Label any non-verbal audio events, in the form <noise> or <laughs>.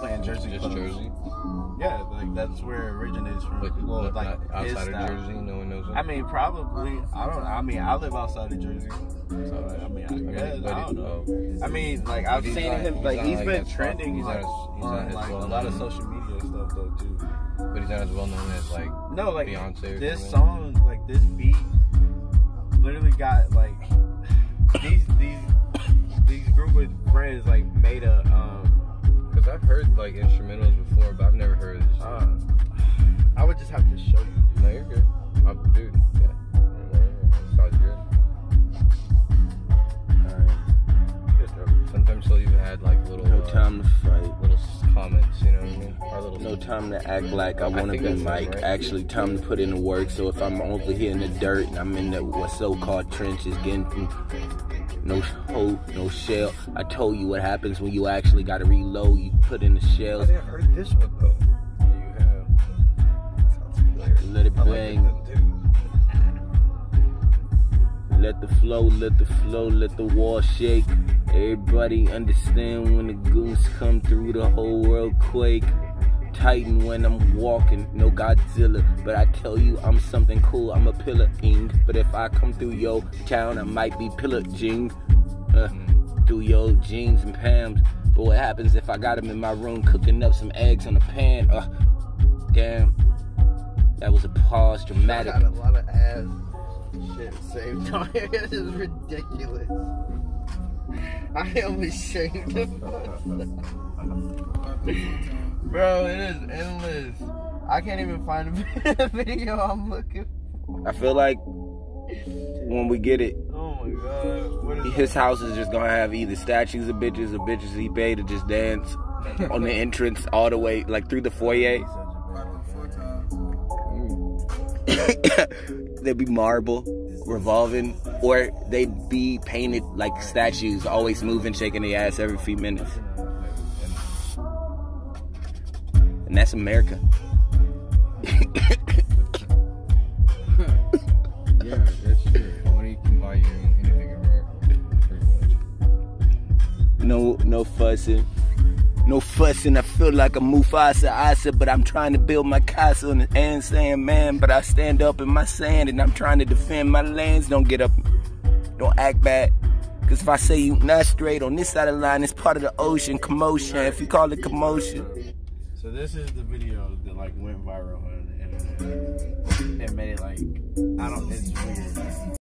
playing Jersey Just clubs. Jersey. Yeah, like that's where it originates from. Like, well, not- like not outside of. Jersey, no one knows. I mean, probably. I don't. I mean, I live outside of Jersey. So I mean, I guess I don't know. oh. I mean, like I've He's seen on- him. he's Like he's been trending. he's on like, he's on like a lot of social media stuff though too. but he's not as well known as like No, like Beyonce. this song, like this beat, literally got like <sighs> these these these group of friends like made a I've heard like instrumentals before, but I've never heard this. uh I would just have to show you. no, you're good. I'm, dude, yeah. That sounds good. Alright. Sometimes he'll even add like little, No uh, time to fight. little comments, you know what I mean? Or little No time to act like I want to think be that's Mike. right? Actually, time to put in the work. So if I'm over here in the dirt and I'm in the what so-called trenches, getting through no hole, no shell. I told you what happens when you actually got to reload. You put in the I shells, think I've heard this one though. You have. Let it I like bang. Let the flow, let the flow, let the wall shake. Everybody understand when the goons come through, the whole world quake. Titan when I'm walking, no Godzilla. But I tell you, I'm something cool, I'm a pillar ing. But if I come through your town, I might be pillaging. Uh, through your jeans and Pams. But what happens if I got him in my room cooking up some eggs on a pan? Uh, damn. That was a pause, dramatic. I got a lot of ass shit saved on <laughs> here. This is ridiculous. I am ashamed of Bro, it is endless. I can't even find the <laughs> video I'm looking I feel like when we get it, Oh my god. What is his house is just gonna have either statues of bitches or bitches he paid to just dance on the entrance all the way, like through the foyer. <coughs> They'd be marble, revolving, or they'd be painted like statues, always moving, shaking their ass every few minutes. And that's America. <laughs> Yeah, that's true. Money can buy you anything in America. No, no fussing. No fussing. Feel like a Mufasa Asa, but I'm trying to build my castle and and saying, man, but I stand up in my sand and I'm trying to defend my lands. Don't get up. Don't act bad. Cause if I say you not straight on this side of the line, it's part of the ocean commotion. If you call it commotion. So this is the video that like went viral on the internet. It made it like I don't it's weird.